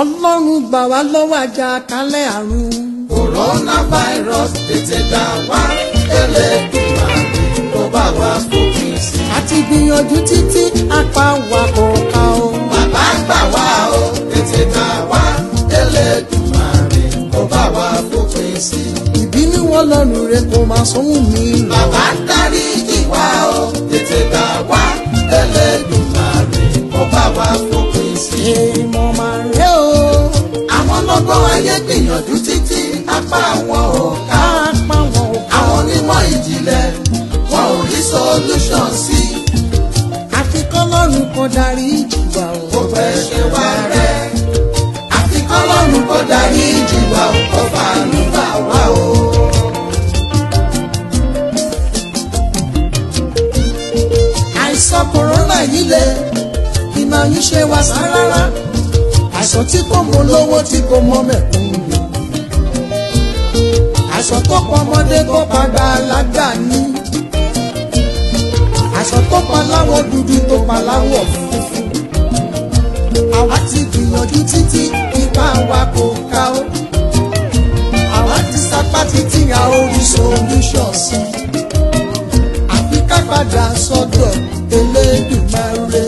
ọlọ́run gbà wá lọ́wọ́ àjàkálẹ̀ àrùn. coronavirus tètè dá wá Elédùmarè tó bá wa fòpin sí. a ti gbìyànjú títí apá wa kò ká o. bàbá gbà wá o tètè dá wá Elédùmarè tó bá wa fòpin sí. ìbínú wọn lọ́rùn rẹ̀ kò máa sóhun mi bàbá dáríjì wá o tètè dá wá Elédùmarè tó bá wa fòpin sí. Ayé gbìyànjú títí apá wọn ò ká. àwọn onímọ̀ ìjìnlẹ̀ wọn ò rí solution sí. àfi kọ́lọ́run kò darí jù wá o. gbogbo ẹ̀ṣẹ̀ wa rẹ̀. àfi kọ́lọ́run kó darí wá o kó fàánú gbà wá o. àìsàn kòrónà yìí lè máa ń ṣe wá sá rárá àìsàn tí kò mọ lówó tí kò mọ mẹ̀kúnnù àìsàn tó pa ọmọdé tó pa àgbàlagbà ní àìsàn tó pa láwọ̀ dúdú tó pa láwọ̀ funfun. Àwa ti gbìyànjú títí ipá wa kò ká o. Àwa ti sapá títí a ó rí solution sí. Àfi ká padà sọ́dọ̀ Elédùmarè.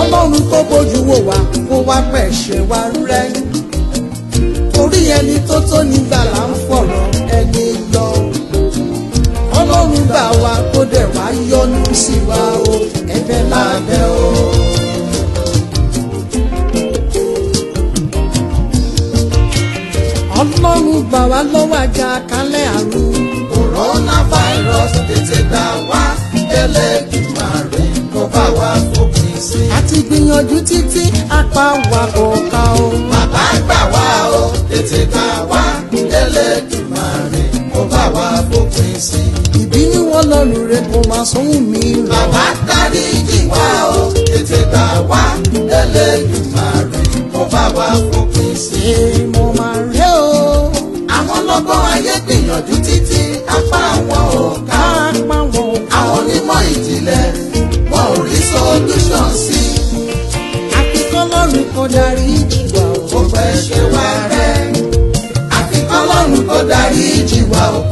Ọlọ́run tó bójú wò wá wá pẹ̀ṣẹ̀ wá rẹ́ orí ẹni tó tó nígbà là ń fọ̀rọ̀ ẹni lọ ọlọ́run gbà wá kó dẹ̀ wá yọ́nú sí wa o ẹ̀bẹ̀ lábẹ́ o. ọlọ́run gbà wá lọ́wọ́ àjàkálẹ̀ àrùn. coronavirus tètè dá wá Elédùmarè kó bá wa fòpin sí. a ti gbìyànjú títí apá wa kò ká o. bàbá gbà wá o tètè dá wá Elédùmarè kó bá wa fòpin sí. ìbínú wọn lọ́rùn rẹ̀ kò máa sóhun mi lọ. bàbá dáríjì wá o tètè dá wá Elédùmarè kó bá wa fòpin sí. èèmọ̀ máa rẹ̀ o. àwọn lọ́gbọ́n ayé gbìyànjú títí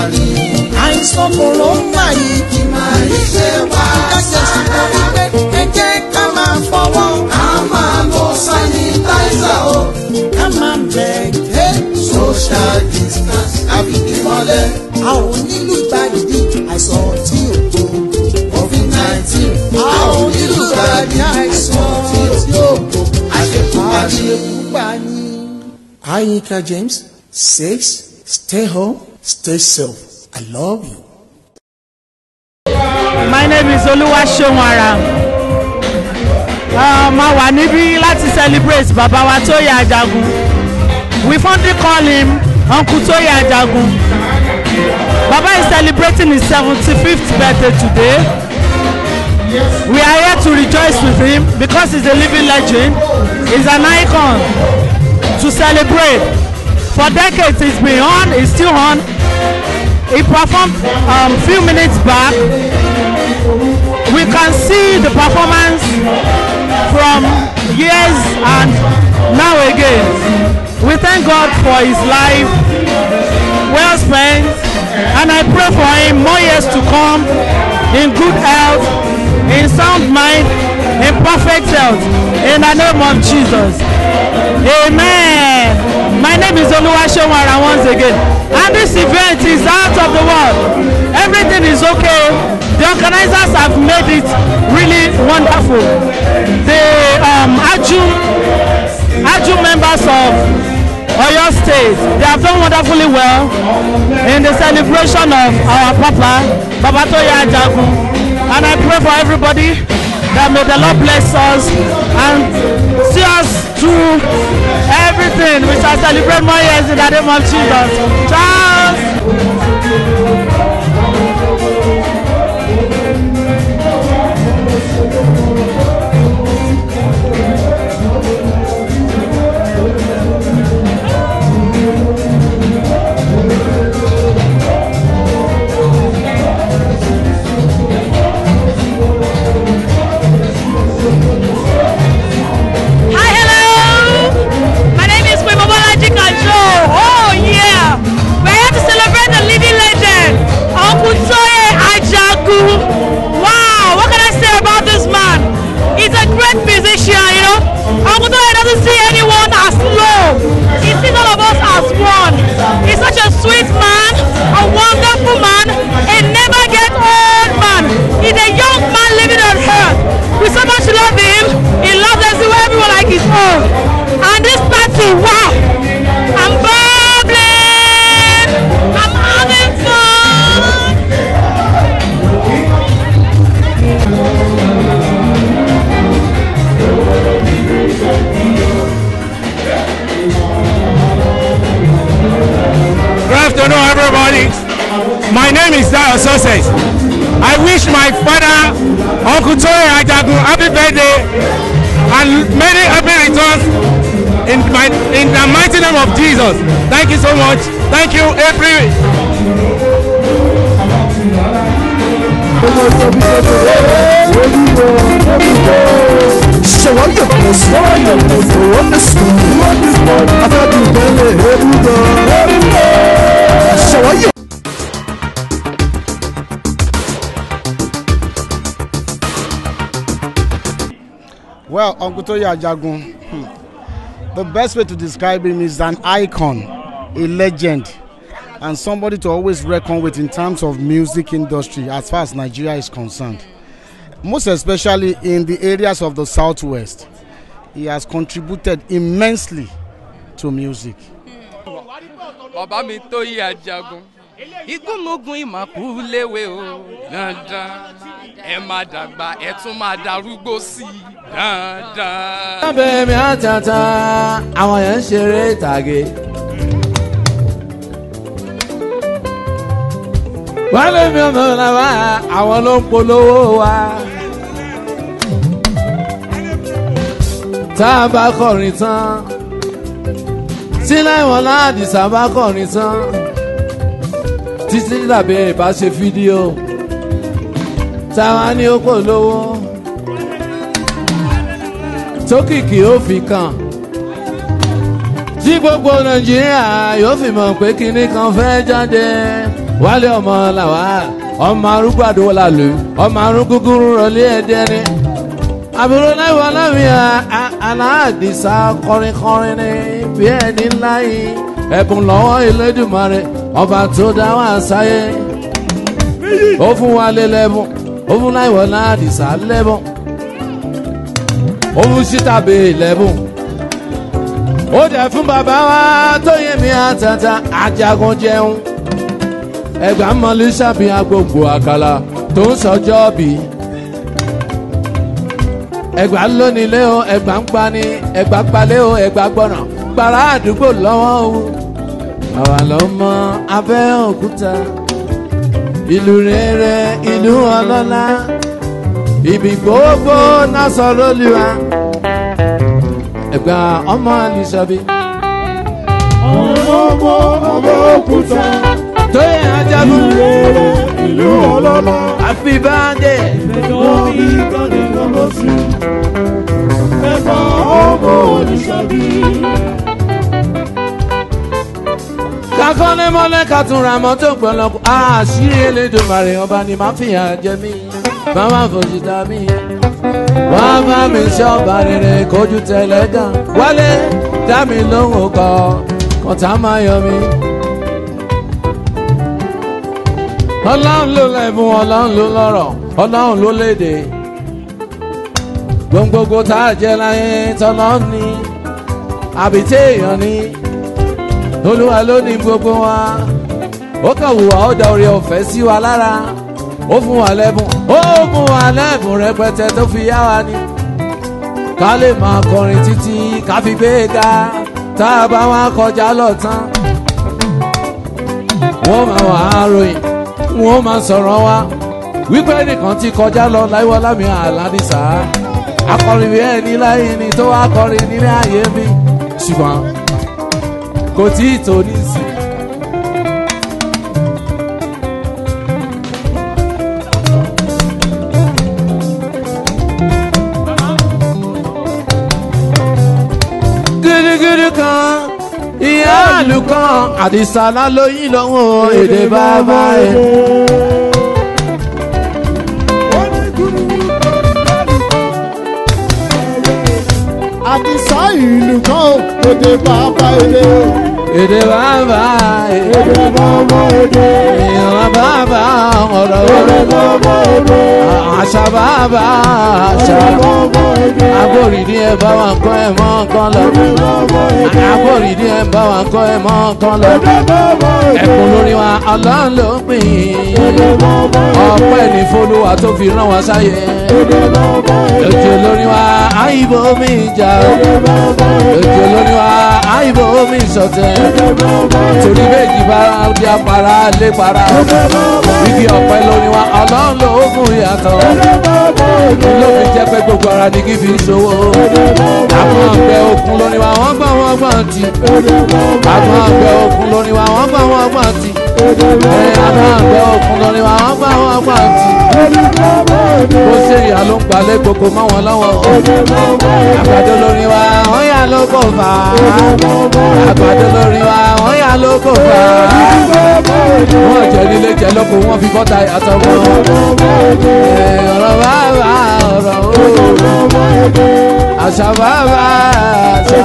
àṣekúpani. àìsàn yìí kì máa ṣe wá káṣẹ sí sára. pé gẹ́gẹ́ ká máa fọwọ́ ká máa lo sanitizer o. ká máa bẹ̀ tẹ́. social distance àfìdí mọ́lẹ̀. a ò nílùú gbàdí àìsàn tí ò covid nineteen a ò nílùú gbàdí àìsàn tí ò àṣekúpani. àṣekúpani. Ayinka James says, stay home, stay safe. I love you. My name is Olúwaṣeunara. Uh, máa wà níbí láti celebrate bàbá wa Tóyè Ajagun. We fondly call him Uncle Tóyè Ajagun. Baba is celebrating his seventy-fifth birthday today. We are here to rejoice with him because he's a living legend. He's an icon to celebrate. For decades he's been on, he's still on. He performed um, few minutes back. We can see the performance from years and now again. We thank God for his life, well spent, and I pray for him more years to come in good health, in sound mind, in perfect health, in the name of Jesus. Amen. My name is Oluwasewara once again. And this event is out of the world. Everything is okay. The organizers have made it really wonderful. The um, Ajum, Ajum members of Oyo State, they have done wonderfully well in the celebration of our Papa, Babatoya Ajagun. And I pray for everybody that may the Lord bless us and see us through everything. We shall celebrate more years in the name of Jesus. Charles. Of Jesus. Thank you so much. Thank you, April. ṣọwọ́ yọ̀ kó sọ́wọ́ yọ̀ kó sọ́wọ́ ní sùn. afẹ́dùn tẹ́lẹ̀ ebúdọ̀. ṣọwọ́ yọ̀. Well, Uncle Toye Ajagun, hmm, the best way to describe him is an icon, a legend, and somebody to always reckon with in terms of music industry as far as Nigeria is concerned. Most especially in the areas of the southwest, he has contributed immensely to music. bàbá mi tó yí ajagun igúnnugún ìmàkú o dandan ẹ máa dàgbà ẹ tún máa darúgbó sí i dandan. lábẹ́ mi àtàtà àwọn yẹn ń ṣeré ìtàgé. wálé mi ọmọ làwa àwọn ló ń polówó wa. tá a bá kọrin tán tí láìwọ̀n láàdìsá bá kọrin tán títí dàbí ìbá ṣe fídíò táwa ní ó polówó tókìkì ó fi kàn. Tí gbogbo nàìjíríà yóò fi mọ̀ pé kinní kan fẹ́ jáde. Wálé ọmọ làwà ọmọ arúgbó àdúgbò làlù ọmọ arúgbó rọlé ẹdẹ ni. Àbúrò láìwọ láwìá aláàdìsá kọrinkọrin ni bí ẹni ńlá yìí. Ẹ̀bùn lọ́wọ́ ìlédùmarè ọba tó dá wà sáyé. Ó fún wa lé lẹ́bùn ó fún láìwọ láàdìsá lẹ́bùn ó fún sítàbí lẹ́bùn. Ó dẹ̀ fún bàbá wa tó yẹ mí àtàtà ajagun jẹun. Ẹgbàá mọ́lẹ́ sàbíyàn gbogbo àkàlà tó ń sọjọ́ bíi ẹgbà lónílé o ẹgbà ń pani ẹgbà gbalé o ẹgbà gbọ̀nà. Gbàrà àdúgbò lọ́wọ́ o. Àwa ló mọ abẹ́ òkúta ìlú rere ìlú ọlọ́lá ibi gbogbo náà sọ̀rọ̀ lùwà ẹgbà ọmọ àlìsàbí. ọmọ ọmọ òkúta. Tó yẹ ajagun. Rere ìlú ọlọ́lá. Àfi báńdé. Wọ́n bí kọ́ni lọ́wọ́ sí. Ẹ̀fọ́ ọmọ oníṣẹ́bí. kakọ́lé mọ́lẹ́ ká tún ra mọ́tò pẹ̀lọ́kù àṣírí elédùnmarè ọba ni màá fìyà jẹ mí màmá fòjì dá mí. wọ́n á bá mi ṣe ọba rere kojú tẹ̀lé gan. Wálé dá mi lóhùn kọ́. Kọ́tà máa yọ mí. ọlọ́run ló lẹ́bùn ọlọ́run ló lọ́rọ̀ ọlọ́run ló léde. Gbogbogbò tá a jẹ láyé tọ́lọ́ ní àbí téèyàn ní. Olúwa ló ní gbogbo wa. Ó kàn wùwà ó da orí ọ̀fẹ́ sí wa lára ó fún wa lẹ́bùn ó fún wa lẹ́bùn rẹpẹtẹ tó fi yá wa ni. Ká lè máa kọrin títí ká fi gbé ga tá a bá wá kọjá lọ wọ́n máa wà á ròyìn wọ́n máa sọ̀rọ̀ wa. Wípé nìkan ti kọjá lọ láìwọ́lá mi àládìsá akọrin bí ẹni láyé ni tó wá kọrin nílé ayé mi. Ṣùgbọ́n kò tí ì tó nísì. Gírígírí kan ìyá àlù kan àdìsálá lóyún lọ́wọ́ èdè bàbá ẹ̀. àdìsá ìlú kan èdè bàbá o. èdè bàbá ẹ̀. èdè bàbá èdè. ìran bàbá ọ̀rọ̀ èdè bàbá èdè. àṣà bàbá àṣà. èdè. agbórídìí ẹ bá wa kọ́ ẹ mọ́ nǹkan lọ. èdè. agbórídìí ẹ bá wa kọ́ ẹ mọ́ nǹkan lọ. ẹkùn lórí ọlọ́run ló bàbá èdè. ọpẹ́ ní folúwa tó fi rán wa sáyé. lójú lórí wa àìbò mi jà lójú lórí wa àìbò mi èdè. torí méjì bá di apara lé para. Igi ọ̀pẹ lórí wa ọlọ́run ló fún ìyàtọ̀. ló fi jẹ́ pé gbogbo ara ni kí fi ṣòwò. èdè bàbá àwọn ọ̀gbẹ́ òkun lórí wa wọ́n gbọ́n wọ́n gbọ́n ti. àwọn ọ̀gbẹ́ òkun lórí wa wọ́n gbọ́n wọ́n gbọ́n ti. àwọn ọ̀gbẹ́ òkun lórí wa wọ́n gbọ́n wọ́n gbọ́n ti. bó ṣe ìyá ló ń gbalẹ̀ gbogbo mọ́ wọn lọ́wọ́. àgbàdo lórí wa wọ́n ló kò fà á. àgbàdo lórí wa ló kò fà á. wọ́n jẹ́ nílé jẹ́ lóko wọ́n fi bọ́ta yàtọ̀ mọ́. Ẹ, ọ̀rọ̀ bàbá ọ̀rọ̀ o. àṣà bàbá àṣà.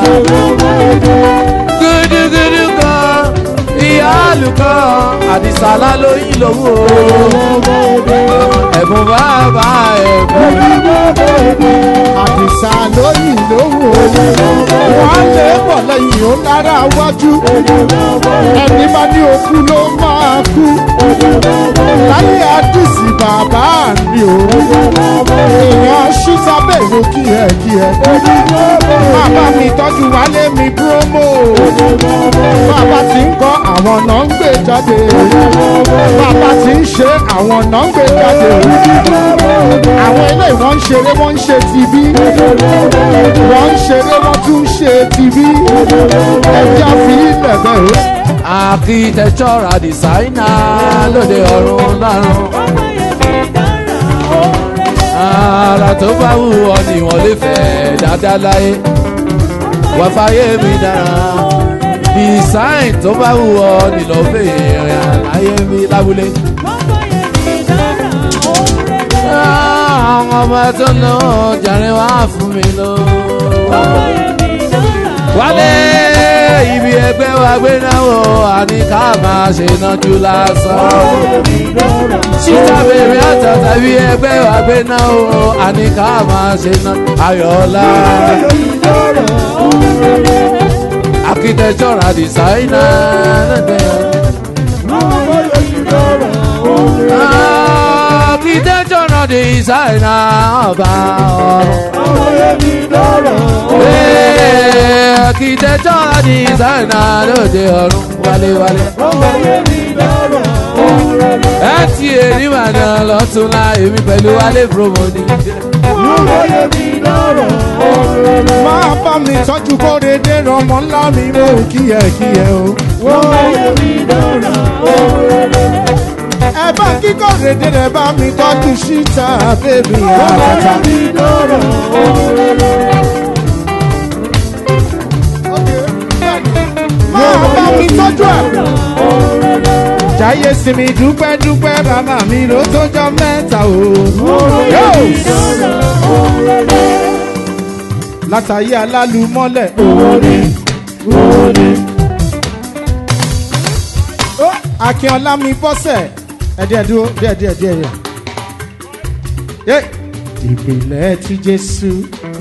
Gúdúgúdú kan ìyá àlùkò àdìsálá lóyún lówó. ẹ̀bùn bàbá ẹ̀bùn. àdìsá lóyìn lówó wọn lè bọ̀ lẹ́yìn ó lára wájú ẹni bá ní okú ló máa kú mi ò èèyàn ṣí sábẹ́ ìwò kíẹ̀kíẹ̀ bàbá mi tọ́jú wálé mi promo. Bàbá tí ń kọ́ àwọn náà ń gbé jáde. Bàbá tí ń ṣe àwọn náà ń gbé jáde. Àwọn ilé ìwọ̀n ń ṣeré wọ́n ń ṣe tibí wọ́n ń ṣeré wọ́n tún ń ṣe tibí ẹja fi ilẹ̀ bẹ́ẹ̀. architectural designer lóde ọ̀run lọ́run. Ara tó bá wù ọ ni wọ́n lè fẹ́ dáadáa láyé wà fàyè mi dára design tó bá wù ọ ni lọ́ọ́ fèrè láyé mi lábúlé. àwọn ọmọ tó lọ jàre wá fún mi lọ. wálé ibi ẹgbẹ́ wa gbé náà wò àní ká máa ṣe nájú lásán. síta bèbí àtàtà ibi ẹgbẹ́ wa gbé náà wò àní ká máa ṣe náà ayọ̀ọ́lá. architectural designer. architectural designer ọba ọ̀run. Ee, architectural designer lóde ọ̀run wálé-wálé. ẹ ti èrí màdà lọ́túnla èmi pẹ̀lú wálé promo ni. máa bá mi tọ́jú kórede rọmọ ńlá mi mò ń kíyẹ̀kíyẹ̀ o. ẹ bá kíkọ́ rèdè rẹ̀ bá mi tọ́jú síta bébì àtàtà. máa jáyé sinmi dúpẹ́ dúpẹ́ bàbá mi ló tọ́jọ́ mẹ́ta o. Látàyé alálùmọ́lẹ̀ òní. ó akínọlá mi bọ́sẹ̀ ẹ̀díẹ̀ dúró díẹ̀ díẹ̀ díẹ̀ díẹ̀. ìpìlẹ̀ tí jésù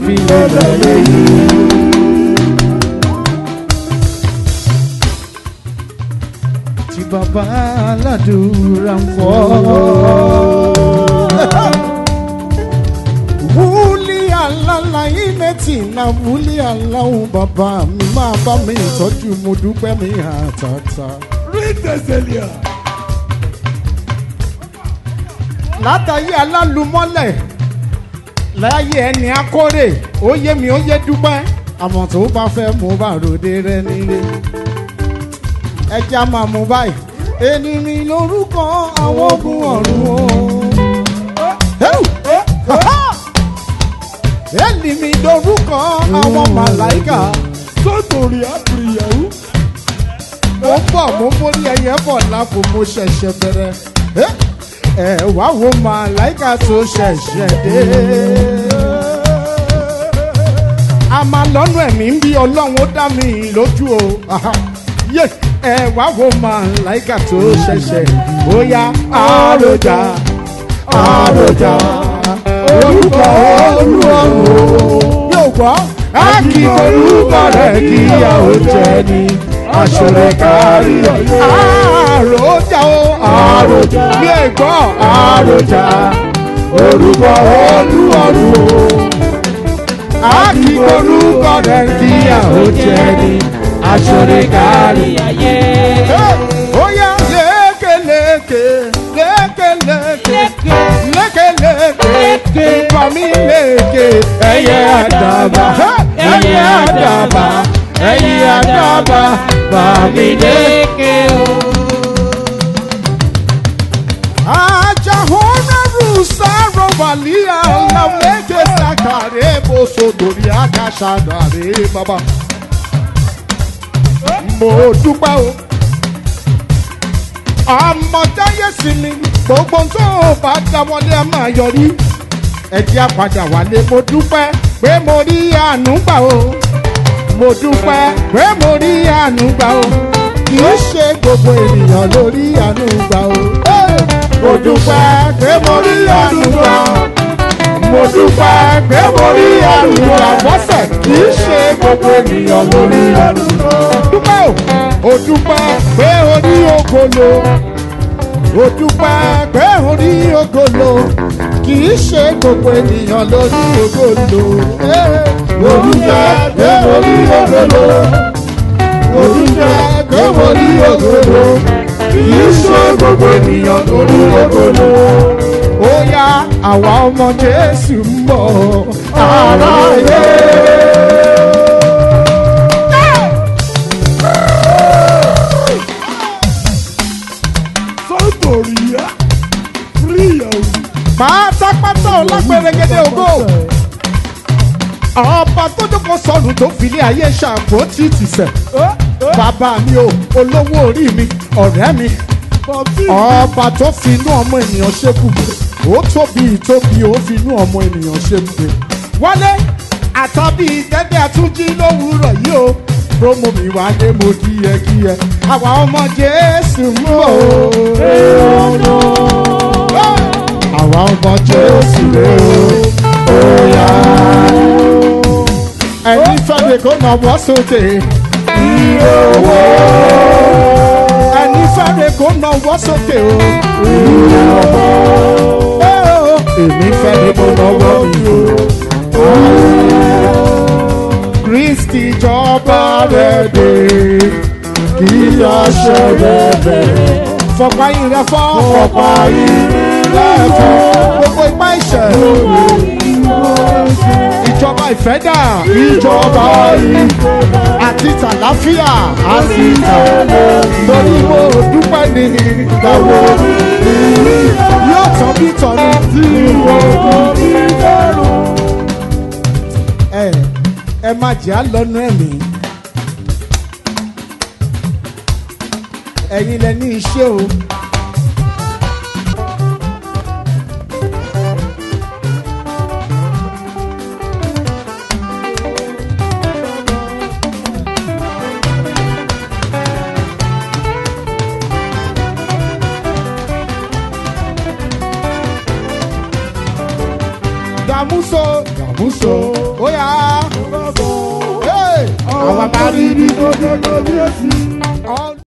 fi lọ́dọ̀ lẹ́yìn. tí bàbá aládùúrà ń kọ́. wúlí alálàyé méjì náà wúlí aláwọ̀ bàbá mi máa bá mi tọ́jú mo dúpẹ́ mi àtàtà. rí tẹ̀sẹ̀lìà. látàyé alálùmọ́lẹ̀ láyé ẹni akórè ó yé mi ó yé dúpẹ́ àmọ̀ tó bá fẹ́ mo bá ròde rẹ nílé ẹ jẹ́ a máa mú báyìí. Ènì mi lórúkọ àwọn ogun ọ̀run o. ènì mi lórúkọ àwọn màláìkà sọ́tòrí àpìyàwó. mo ń bọ̀ mo ń borí ẹyẹ bọ̀ lápò mo ṣẹ̀ṣẹ̀ bẹ̀rẹ̀. Eh, ẹ wá wo màláìka tó ṣẹ̀ṣẹ̀ dé. a máa lọ́nà ẹ̀mí bí ọlọ́run ó dá mi lójú o ẹ wá wo màláìka tó ṣẹ̀ṣẹ̀. Bóyá àròjà àròjà. Orúkọ olúọ̀run yóò gbọ́ á kí orúkọ rẹ̀ kí ìyá ò jẹ ni. Aṣọ̀rẹ́ kárí àròjà o àròjà. Ní ẹ̀gbọ́n àròjà. Orúkọ olúọ̀run o. Á kí orúkọ rẹ̀ kí ìyá ò jẹ ni aṣọ̀rẹ́ kárí ayé. ó yá lékeleke lékeleke lékeleke bàmí léke ẹyẹ àdàbà ẹyẹ àdàbà ẹyẹ àdàbà bàmí léke o. Valia Lameke Sakare Boso Doria Kashadare Baba. Mo dúpẹ́ o. Ọmọ táyé sí mi, gbogbo tó o bá dáwọ́lé ẹ máa yọrí. Ẹ jẹ́ àpàdà wálé, mo dúpẹ́ pé mo rí àánú gbà o. Mo dúpẹ́ pé mo rí àánú gbà o. Kì í ṣe gbogbo ènìyàn ló rí àánú gbà o. Mo dúpẹ́ pé mo rí àánú gbà o mo dúpẹ́ pé mo rí àlùkò àbọ̀sẹ̀ kì í ṣe gbogbo ènìyàn ló rí àlùkò. dúpẹ́ o. Ò dúpẹ́ pé o rí ogolo o dúpẹ́ pé o rí ogolo kì í ṣe gbogbo ènìyàn ló rí ogolo. mo dúpẹ́ pé mo rí ogolo mo dúpẹ́ pé mo rí ogolo kì í ṣe gbogbo ènìyàn ló rí ogolo ó yá àwa ọmọ jésù ń bọ̀. Aráyé. pátápátá ọlágbẹ̀rẹ̀gẹ̀dẹ̀ ògo. Ọba tó dókòó sọnù tó fi ilé ayé ṣàpótí tìṣẹ̀ bàbá mi o olówó orí mi ọ̀rẹ́ mi. Ọba tó fi inú ọmọ ènìyàn ṣe bùgbé ó tóbi tóbi ó fi inú ọmọ ènìyàn ṣe bùgbé wálé àtàbí dẹ́dẹ́ àtúnjí lówùúrọ̀ yìí o. Promo mi wálé mo kíyẹ kíyẹ àwa ọmọ jésù mú o. Àwa ọmọ jésù rè o. Óyá ẹni fẹ́mi kó nà wọ́ sókè owó ẹni fẹ́rẹ̀ kó nà wọ́ sókè o. èmi fẹ́rẹ̀ kó nà wọ́ mi o. kristi jọba rẹ̀ dé kí aṣọ rẹ̀ bẹ̀rẹ̀. fọ̀pá yìí rẹ̀ fọ́ fọ̀pá yìí rẹ̀ fọ́ gbogbo ipá ìṣẹ̀. ìjọba ìfẹ́ dà ìjọba ìfẹ́ àti tàlàfíà àti tàlẹ́ lórí mo dúpẹ́ ní ìgbàwó yóò tán bí tọ́ni tí mo kò ní dẹ́rù. ẹ ẹ má jẹ́ àlọ́nú ẹ̀mí. Ẹ̀yin lẹ ní iṣẹ́ o. Dàmúso ó yá. Àwọn bá rí ní gbogbo bí ó sì.